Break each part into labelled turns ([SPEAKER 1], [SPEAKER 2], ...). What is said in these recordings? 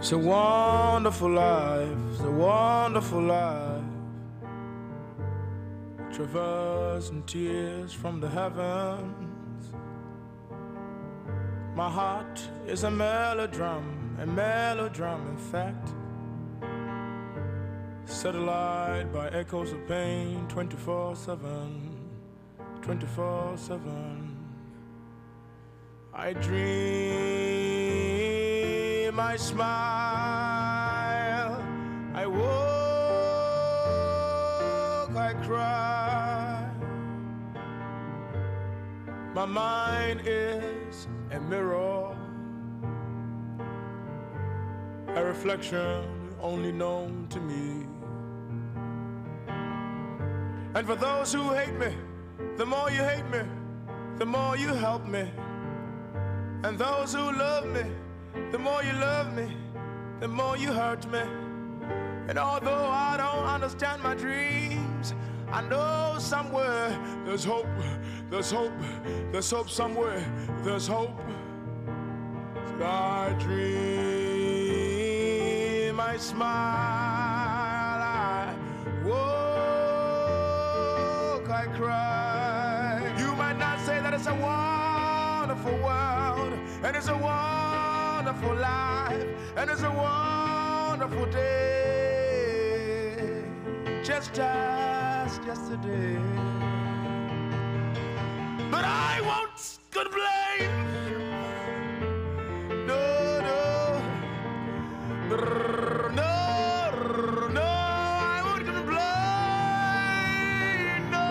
[SPEAKER 1] It's a wonderful life, it's a wonderful life. Traversing tears from the heavens. My heart is a melodram, a melodram, in fact. Set alight by echoes of pain 24 7, 24 7. I dream, I smile, cry. My mind is a mirror, a reflection only known to me. And for those who hate me, the more you hate me, the more you help me. And those who love me, the more you love me, the more you hurt me. And although I don't understand my dreams, I know somewhere there's hope, there's hope, there's hope somewhere, there's hope. I dream, I smile, I walk, I cry. You might not say that it's a wonderful world, and it's a wonderful life, and it's a wonderful day, just as yesterday. But I won't complain. No, no, no, no, I won't complain. No,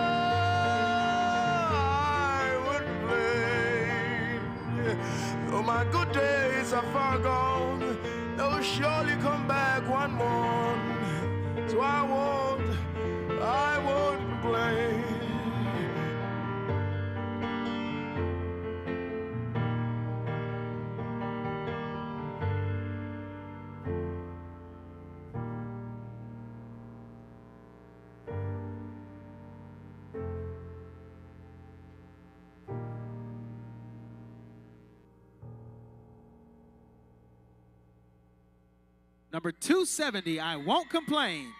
[SPEAKER 1] I won't complain. Though my good days are far gone, they'll surely come back one morn. So I won't,
[SPEAKER 2] Number 270, I Won't Complain.